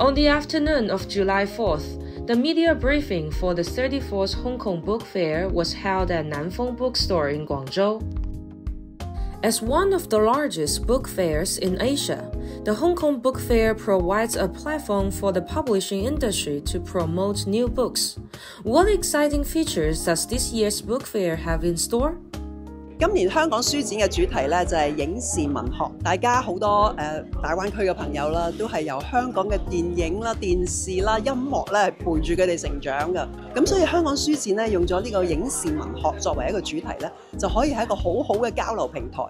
On the afternoon of July 4th, the media briefing for the 34th Hong Kong Book Fair was held at Nanfeng Bookstore in Guangzhou. As one of the largest book fairs in Asia, the Hong Kong Book Fair provides a platform for the publishing industry to promote new books. What exciting features does this year's book fair have in store? 今年香港書展嘅主題咧就係影視文學，大家好多誒大灣區嘅朋友啦，都係由香港嘅電影啦、電視啦、音樂咧陪住佢哋成長嘅。咁所以香港書展咧用咗呢個影視文學作為一個主題咧，就可以係一個好好嘅交流平台。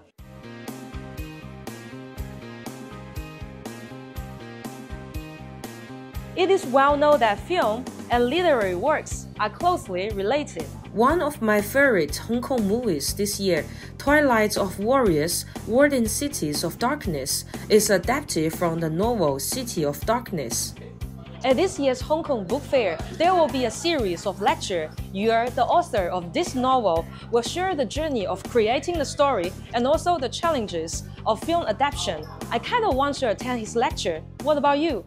It is well known that film and literary works are closely related. One of my favorite Hong Kong movies this year, Twilight of Warriors, Walled In Cities of Darkness, is adapted from the novel City of Darkness. At this year's Hong Kong Book Fair, there will be a series of lectures. You're the author of this novel, will share the journey of creating the story and also the challenges of film adaptation. I kind of want to attend his lecture. What about you?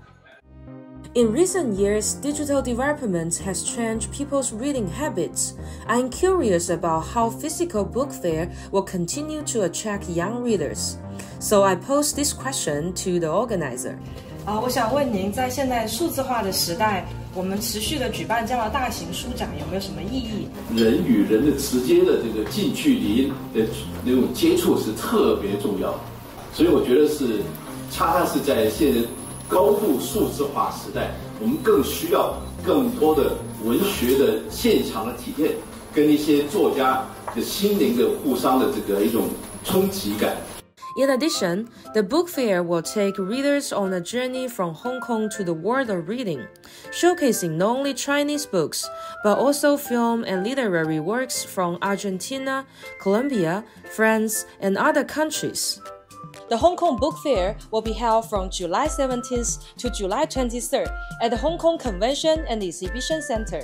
In recent years, digital development has changed people's reading habits. I'm curious about how physical book fair will continue to attract young readers. So I pose this question to the organizer. 啊，我想问您，在现在数字化的时代，我们持续的举办这样的大型书展有没有什么意义？人与人的之间的这个近距离的那种接触是特别重要，所以我觉得是，恰恰是在现在。 高度数字化时代，我们更需要更多的文学的现场的体验，跟一些作家的心灵的互相的这个一种冲击感。In addition, the book fair will take readers on a journey from Hong Kong to the world of reading, showcasing not only Chinese books, but also film and literary works from Argentina, Colombia, France, and other countries. The Hong Kong Book Fair will be held from July 17th to July 23rd at the Hong Kong Convention and Exhibition Center.